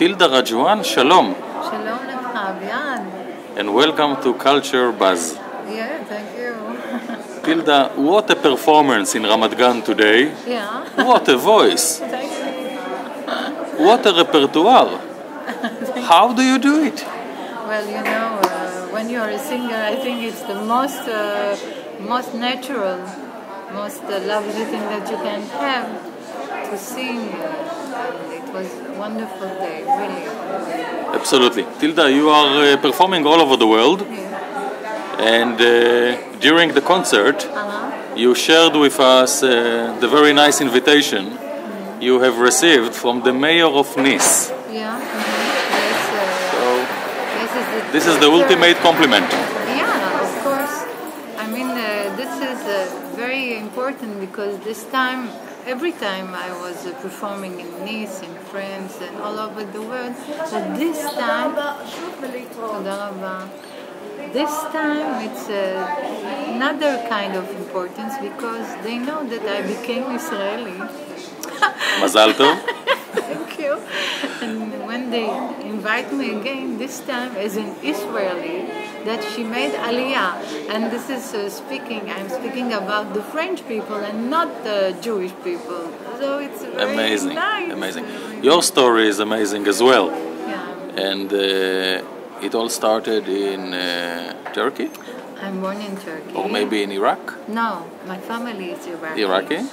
Matilda Rejwan, shalom. Shalom lecha, And welcome to Culture Buzz. Yeah, thank you. Tilda, what a performance in Ramat Gan today. Yeah. What a voice. what a repertoire. How do you do it? Well, you know, uh, when you are a singer, I think it's the most, uh, most natural, most uh, lovely thing that you can have to sing. Was a wonderful day, really. Absolutely. Tilda, you are uh, performing all over the world, Yeah. and uh, during the concert, Uh-huh. you shared with us uh, the very nice invitation you have received from the mayor of Nice. Yeah. mhm. Yes, uh, So, this is the, this is the ultimate compliment. Yeah, of course. I mean, uh, this is uh, very important because this time, every time I was uh, performing in Nice, in France, and all over the world. But this time, this time it's uh, another kind of importance because they know that I became Israeli. Mazal tov. Thank you. And when they invite me again, this time as an Israeli, that she made Aliyah. And this is uh, speaking, I'm speaking about the French people and not the Jewish people. So it's Amazing. nice. Amazing. Your story is amazing as well. Yeah. And uh, it all started in uh, Turkey, I'm born in Turkey. or maybe in Iraq. No, my family is Iraqi. Iraqi? Uh,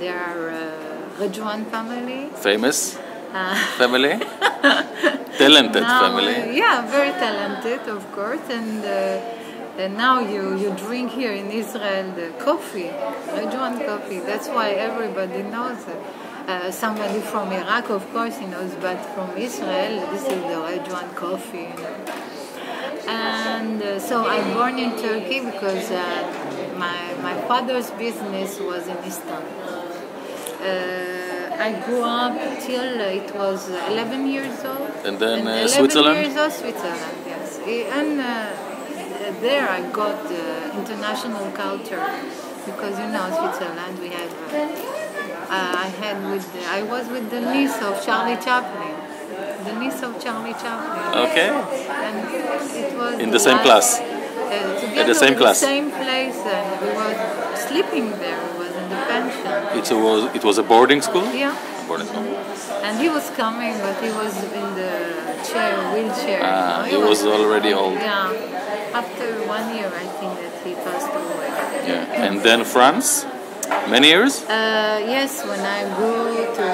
they are uh, Rejwan family. Famous Uh, family, talented now, family. uh, yeah, very talented, of course. And, uh, and now you, you drink here in Israel the coffee, Rejwan coffee. That's why everybody knows it. Uh, somebody from Iraq, of course, he knows, but from Israel, this is the Rejwan coffee. You know. And uh, so I'm born in Turkey because uh, my, my father's business was in Istanbul. Uh, I grew up till it was 11 years old. And then, uh, 11 Switzerland? years old, Switzerland, yes. Eh, And uh, there I got uh, international culture because you know Switzerland we have. Uh, uh, I had with the, I was with the niece of Charlie Chaplin, the niece of Charlie Chaplin. Okay. And it was In the same class? Uh, At the same class? The same place, and we were sleeping there. It was in the pension. It was a boarding school. Yeah. Boarding school. And he was coming, but he was in the chair, wheelchair. Ah, you he know, was already old. Yeah. After one year, I think that he passed away. Yeah. And then France, many years. Uh, yes, when I grew to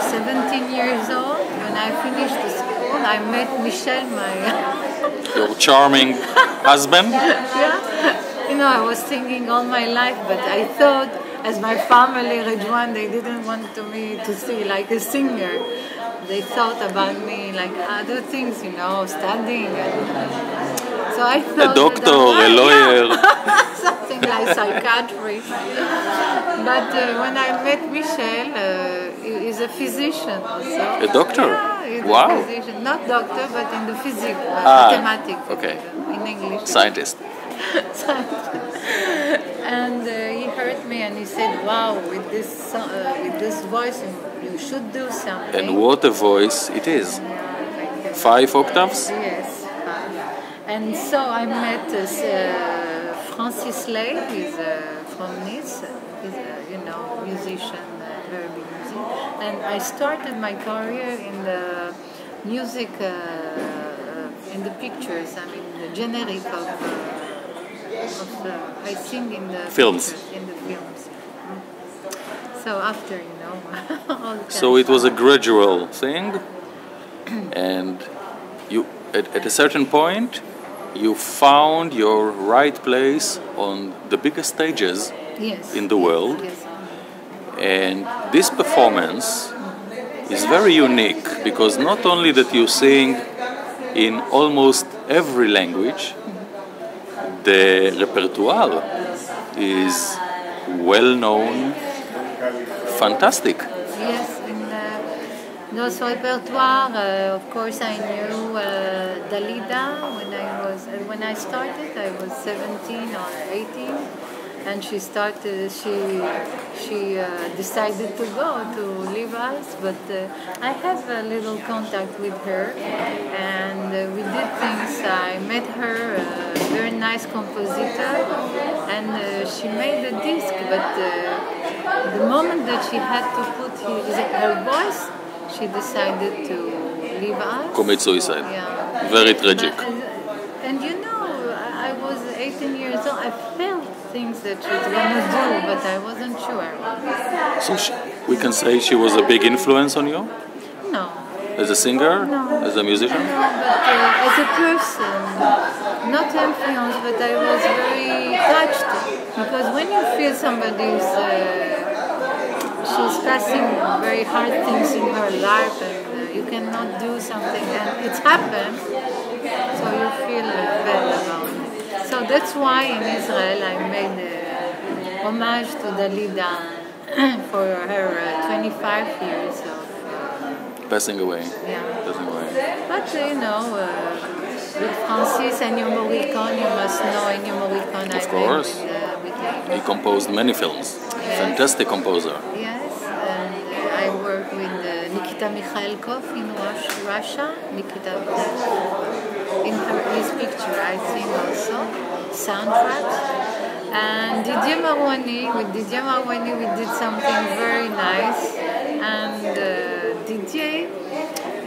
17 years old, when I finished the school, I met Michel, my Your charming husband. yeah. You know, I was thinking all my life, but I thought, as my family, Rejwan, they didn't want to me to see like a singer. They thought about me like other things, you know, studying. And, so I thought a doctor, I- a lawyer. yeah, something like psychiatry. But uh, when I met Michel, uh, he- he's a physician also. A doctor? Yeah, Wow. a physician. Not doctor, but in the physics, uh, Ah, mathematics. okay. In English. Scientist. Scientist. And uh, he heard me and he said, "Wow, with this uh, with this voice, you- should do something." And what a voice it is. Five octaves. Yes. And so I met uh, uh, Francis Lai. He's uh, from Nice. He's a you know musician, uh, very big musician. And I started my career in the music, in the pictures. I mean, the generic of. Uh, of the, I sing in the Films. pictures, in the films. Mm. So after you know, all the So it was a gradual thing, and you at, at a certain point you found your right place on the biggest stages yes. in the world. Yes. And this performance is very unique because not only that you sing in almost every language, the repertoire is well known, fantastic. Yes, in uh, those repertoire, uh, of course, I knew uh, Dalida when I was uh, when I started. I was 17 or 18, and she started. She she uh, decided to go to leave us, but uh, I have a little contact with her, and uh, we did things. I met her, a very nice compositor, and uh, she made a disc. But uh, the moment that she had to put his, her voice, she decided to leave us. Commit suicide. Yeah. Very tragic. But, uh, and you know, I I was 18 years old. I felt things that she's gonna do, but I wasn't sure. So she, we can say she was a big influence on you No, as a singer, No. as a musician. no, but uh, as a person, not influence, but I was very touched because when you feel somebody's, uh, she's passing very hard things in her life, and uh, you cannot do something, and it's happened, so you feel bad about. So that's why in Israel I made a homage to Dalida for her uh, 25 years of. Uh, Passing away. yeah. Passing away. But uh, you know, uh, with Francis Ennio Morricone, you must know Ennio Morricone. I Of course. Uh, with. He composed many films. Fantastic composer. Yes, and uh, I work with uh, Nikita Mikhalkov in Russia. Nikita, uh, in her, his picture, I sing also soundtracks. And Didier Marouani, with Didier Marouani, we did something very nice. And uh, Didier,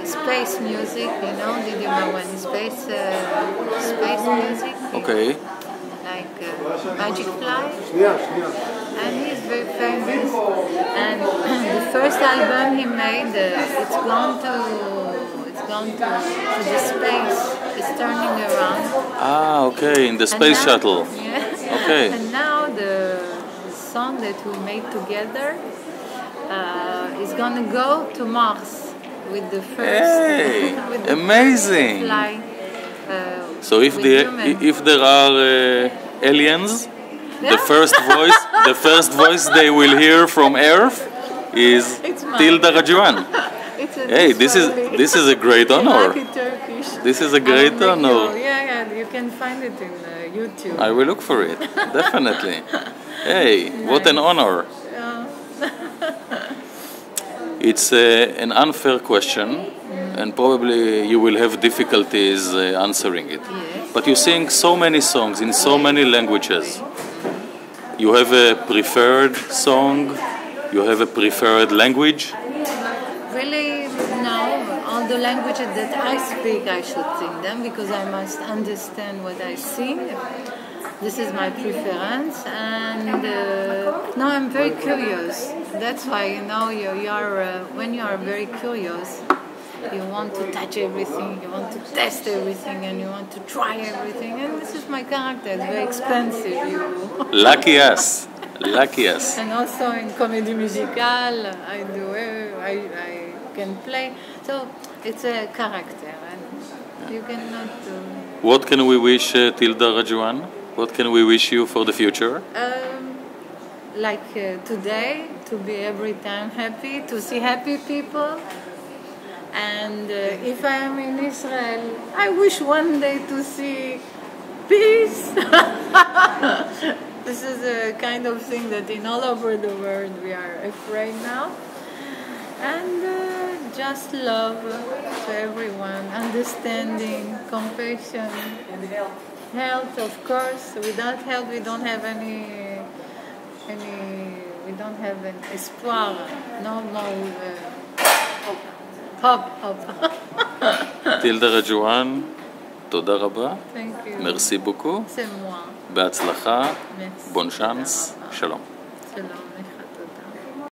space music, you know, Didier Marouani, space, uh, space music. Okay. Like uh, Magic Fly and he's very famous. And the first album he made, uh, it's gone to it's gone to, to the space. It's turning around. Ah, okay, in the space now- shuttle. Yeah. Okay. And now the, the song that we made together uh, is gonna go to Mars with the first. Hey, with the amazing. First fly, uh, So if the if there are uh, aliens, the first voice the first voice they will hear from Earth is. Tilda Rejwan. Hey, this is this is a great honor. This is a great make honor. yeah, yeah, you can find it in uh, YouTube. I will look for it definitely. Hey, what an honor! It's uh, an unfair question, and probably you will have difficulties uh, answering it. Yes. But you sing so many songs in so many languages. You have a preferred song, you have a preferred language. All the languages that I speak, I should sing them because I must understand what I sing. This is my preference, and uh, no, I'm very curious. That's why you know you, you are uh, when you are very curious, you want to touch everything, you want to test everything, and you want to try everything. And this is my character. It's very expensive. You. Lucky us, lucky us. And also in comedy musical, I do, uh, I, I can play. So it's a character, and you cannot do. What can we wish uh, Tilda Rejwan? What can we wish you for the future? Um, like uh, today, to be every time happy, to see happy people. And uh, if I am in Israel, I wish one day to see peace. this is a kind of thing that in all over the world we are afraid now And uh, just love to everyone, understanding, compassion, health, of course. Without health, we don't have any, any, we don't have an espoir, no more uh, hope, hope. טילדה רג'ואן, תודה רבה, Thank you. מרסי בוקו, C'est moi. בהצלחה, Merci. בון שאנס, שלום. Shalom.